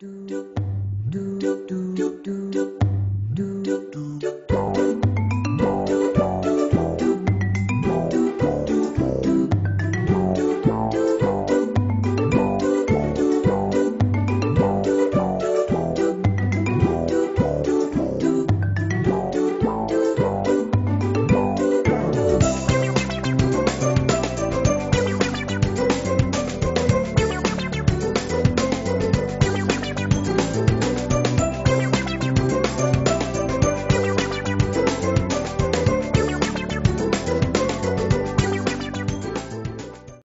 do do do do do do